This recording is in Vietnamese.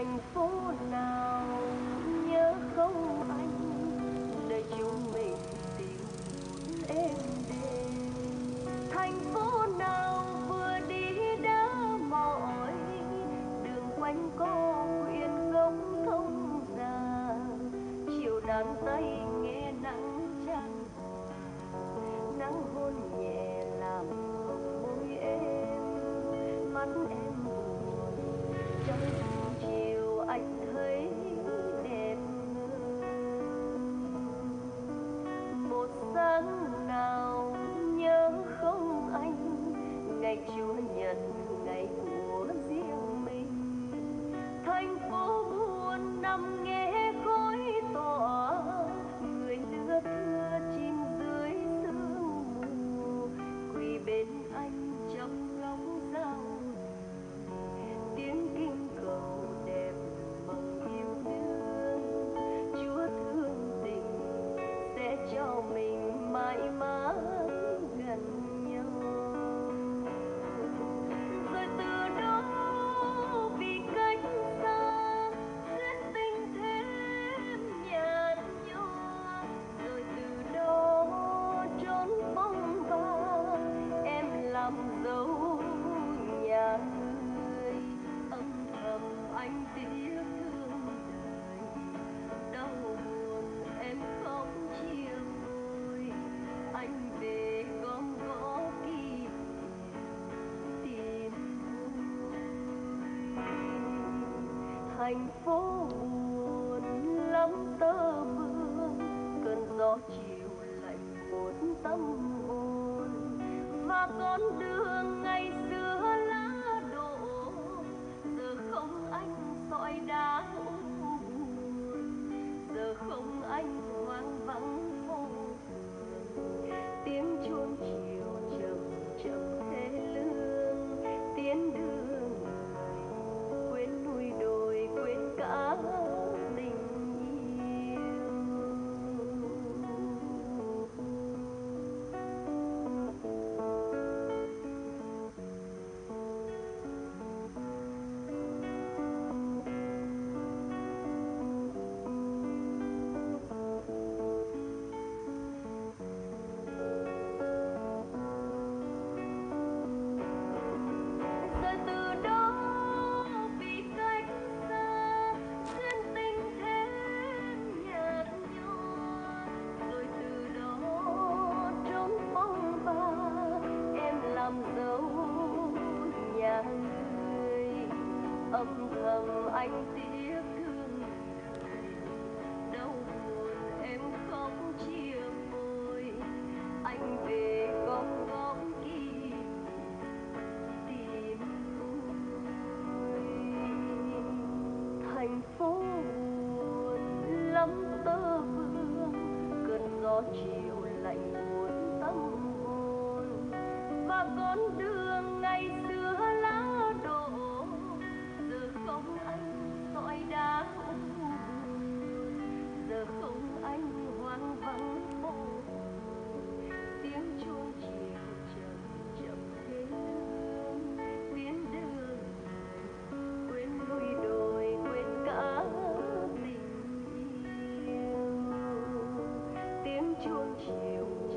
thành phố nào nhớ không anh? Nơi chúng mình tìm một êm đềm thành phố nào vừa đi đã mỏi? Đường quanh co quyện gốc thông già chiều đàn tay nghe nắng trăng, nắng hôn nhẹ làm hồng môi em. Mắt em chúa nhật ngày của riêng mình. Thành phố buồn nằm nghe thành phố buồn lắm tơ vương cơn gió chiều lạnh một tâm hồn và con đường âm thầm anh tiếc thương người. Đau buồn em khóc chia môi. Anh về gom gom kia tìm tôi thành phố buồn lắm tơ vương. Cơn gió chiều 春秋。